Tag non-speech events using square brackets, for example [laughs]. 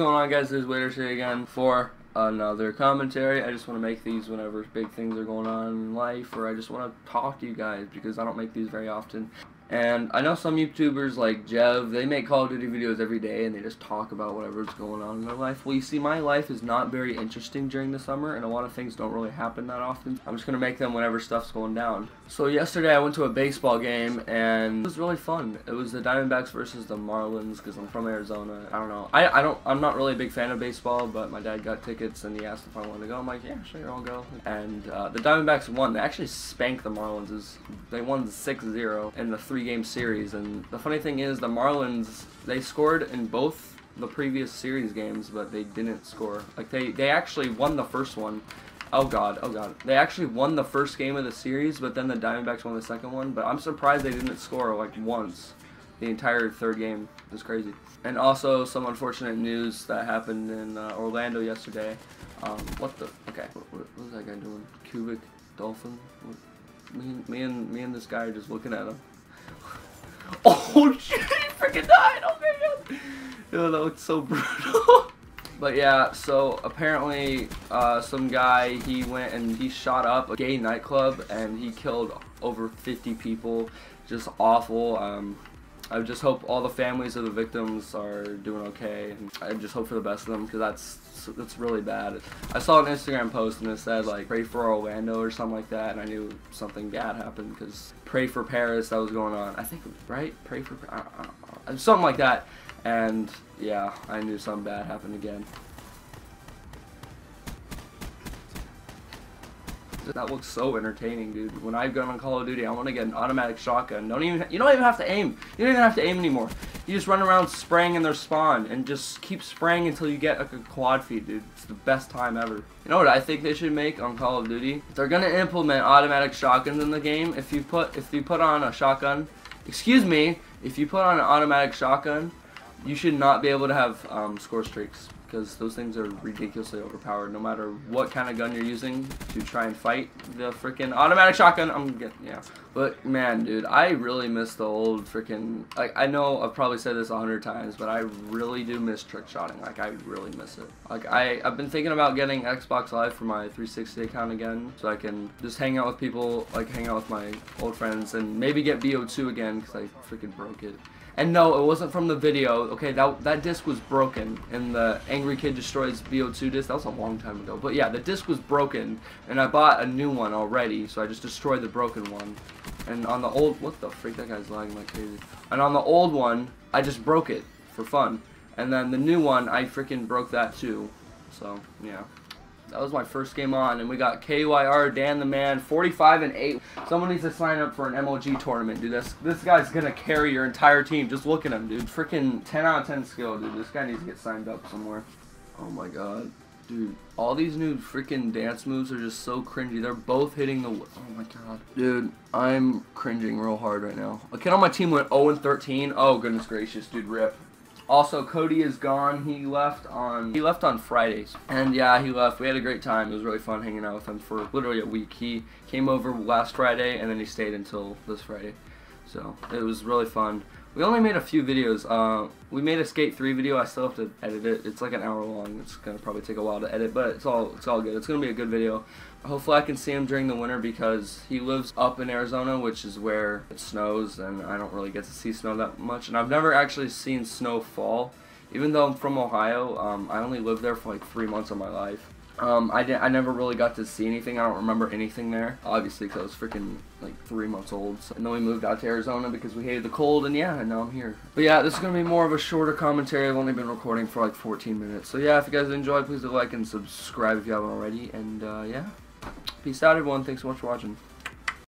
going on guys? This is Waiter here again for another commentary. I just want to make these whenever big things are going on in life or I just want to talk to you guys because I don't make these very often. And I know some YouTubers like Jev, they make Call of Duty videos every day and they just talk about whatever's going on in their life. Well, you see, my life is not very interesting during the summer and a lot of things don't really happen that often. I'm just going to make them whenever stuff's going down. So yesterday I went to a baseball game and it was really fun. It was the Diamondbacks versus the Marlins because I'm from Arizona. I don't know. I, I don't, I'm not really a big fan of baseball, but my dad got tickets and he asked if I wanted to go. I'm like, yeah, sure, I'll go. And uh, the Diamondbacks won. They actually spanked the Marlins. They won 6-0 in the three three game series. And the funny thing is, the Marlins they scored in both the previous series games, but they didn't score. Like they they actually won the first one. Oh god, oh god. They actually won the first game of the series, but then the Diamondbacks won the second one. But I'm surprised they didn't score like once the entire third game. Was crazy. And also some unfortunate news that happened in uh, Orlando yesterday. Um, what the? Okay, what, what, what was that guy doing? Cubic dolphin. What, me, me and me and this guy are just looking at him. Oh shit, he [laughs] freaking died! Oh my god! Ew, that looks so brutal. [laughs] but yeah, so apparently uh, some guy, he went and he shot up a gay nightclub and he killed over 50 people. Just awful. Um, I just hope all the families of the victims are doing okay. I just hope for the best of them because that's that's really bad. I saw an Instagram post and it said like pray for Orlando or something like that, and I knew something bad happened because pray for Paris that was going on. I think right, pray for something like that, and yeah, I knew something bad happened again. That looks so entertaining, dude. When I've gone on Call of Duty, I want to get an automatic shotgun. Don't even you don't even have to aim. You don't even have to aim anymore. You just run around spraying in their spawn and just keep spraying until you get like a quad feed, dude. It's the best time ever. You know what I think they should make on Call of Duty? If They're gonna implement automatic shotguns in the game. If you put if you put on a shotgun, excuse me, if you put on an automatic shotgun, you should not be able to have um, score streaks because those things are ridiculously overpowered. No matter what kind of gun you're using to try and fight the freaking automatic shotgun I'm getting yeah. But man dude I really miss the old freaking like I know I've probably said this a hundred times but I really do miss trick shotting. Like I really miss it. Like I I've been thinking about getting Xbox Live for my 360 account again so I can just hang out with people like hang out with my old friends and maybe get BO2 again because I freaking broke it. And no, it wasn't from the video. Okay, that that disc was broken in the Angry Kid Destroys BO2 disc. That was a long time ago. But yeah, the disc was broken, and I bought a new one already, so I just destroyed the broken one. And on the old, what the freak, that guy's lagging like crazy. And on the old one, I just broke it for fun. And then the new one, I freaking broke that too. So, yeah. That was my first game on, and we got KYR, Dan the Man, 45 and 8. Someone needs to sign up for an MLG tournament, dude. This this guy's gonna carry your entire team. Just look at him, dude. Freaking 10 out of 10 skill, dude. This guy needs to get signed up somewhere. Oh my god. Dude, all these new freaking dance moves are just so cringy. They're both hitting the... Oh my god. Dude, I'm cringing real hard right now. A kid on my team went 0 and 13. Oh, goodness gracious, dude, rip. Also, Cody is gone. He left on he left on Fridays, and yeah, he left. We had a great time. It was really fun hanging out with him for literally a week. He came over last Friday, and then he stayed until this Friday. So it was really fun. We only made a few videos. Uh, we made a Skate 3 video. I still have to edit it. It's like an hour long. It's gonna probably take a while to edit, but it's all it's all good. It's gonna be a good video. Hopefully I can see him during the winter because he lives up in Arizona, which is where it snows, and I don't really get to see snow that much. And I've never actually seen snow fall. Even though I'm from Ohio, um, I only lived there for like three months of my life. Um, I, didn't, I never really got to see anything. I don't remember anything there, obviously, because I was freaking like three months old. So, and then we moved out to Arizona because we hated the cold, and yeah, and now I'm here. But yeah, this is going to be more of a shorter commentary. I've only been recording for like 14 minutes. So yeah, if you guys enjoyed, please do like and subscribe if you haven't already. And uh, yeah, peace out, everyone. Thanks so much for watching.